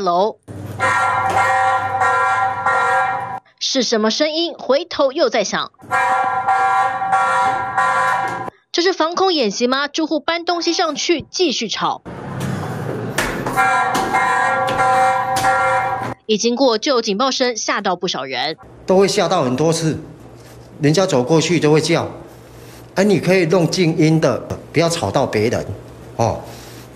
楼。是什么声音？回头又在响。这是防空演习吗？住户搬东西上去继续吵。一经过就有警报声，吓到不少人。都会吓到很多次，人家走过去就会叫。哎，你可以弄静音的，不要吵到别人。哦，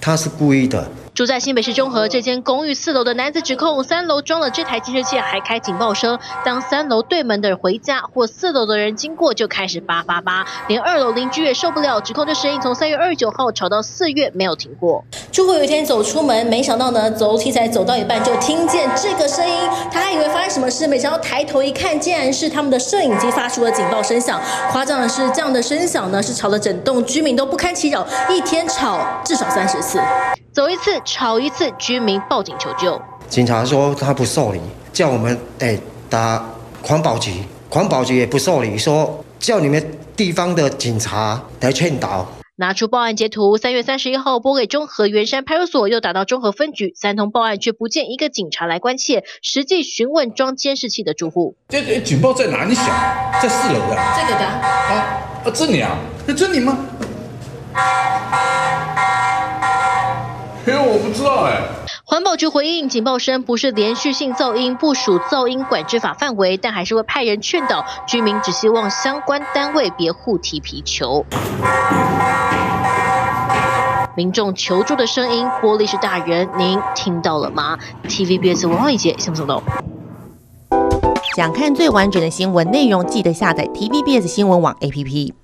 他是故意的。住在新北市中和这间公寓四楼的男子指控，三楼装了这台监视器，还开警报声。当三楼对门的人回家或四楼的人经过，就开始叭叭叭，连二楼邻居也受不了，指控这声音从三月二十九号吵到四月没有停过。住户有一天走出门，没想到呢，楼梯才走到一半就听见这个声音，他还以为发生什么事，没想到抬头一看，竟然是他们的摄影机发出了警报声响。夸张的是，这样的声响呢，是吵得整栋居民都不堪其扰，一天吵至少三十次。走一次吵一次，居民报警求救。警察说他不受理，叫我们哎打环保局，环保局也不受理，说叫你们地方的警察来劝导。拿出报案截图，三月三十一号拨给中和元山派出所，又打到中和分局，三通报案却不见一个警察来关切，实际询问装监视器的住户。这警报在哪里响？在四楼的。这个的。啊啊，这里啊？在这里吗？知道哎。环保局回应，警报声不是连续性噪音，不属噪音管制法范围，但还是会派人劝导居民，只希望相关单位别互踢皮球。民众求助的声音，玻璃是大人，您听到了吗？TVBS 文化一节，向不向东？想看最完整的新闻内容，记得下载 TVBS 新闻网 APP。